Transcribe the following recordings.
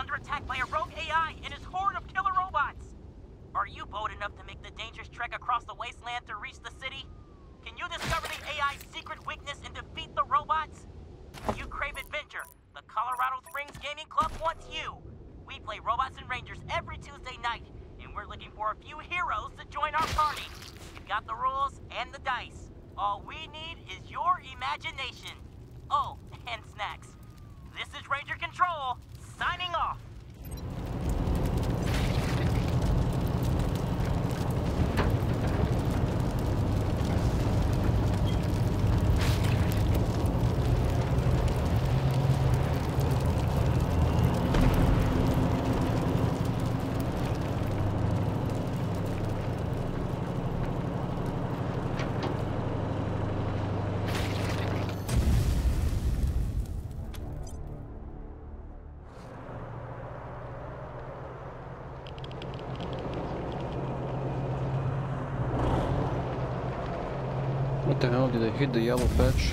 under attack by a rogue AI and his horde of killer robots. Are you bold enough to make the dangerous trek across the wasteland to reach the city? Can you discover the AI's secret weakness and defeat the robots? You crave adventure, the Colorado Springs Gaming Club wants you. We play Robots and Rangers every Tuesday night, and we're looking for a few heroes to join our party. You've got the rules and the dice. All we need is your imagination. Oh, and snacks. This is Ranger Control, signing off. The hell did I hit the yellow patch?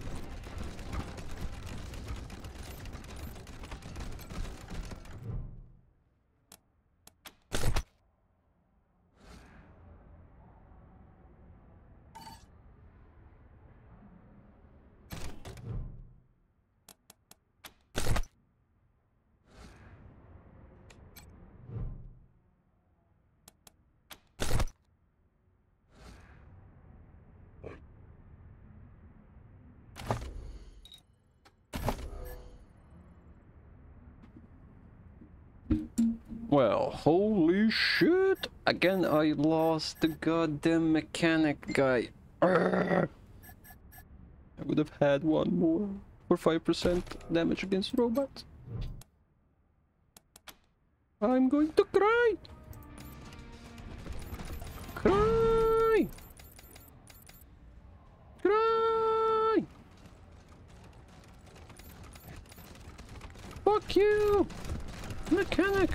Well, holy shit! Again, I lost the goddamn mechanic guy. I would have had one more for 5% damage against robots. I'm going to cry! Cry! Cry! Fuck you! Mechanic!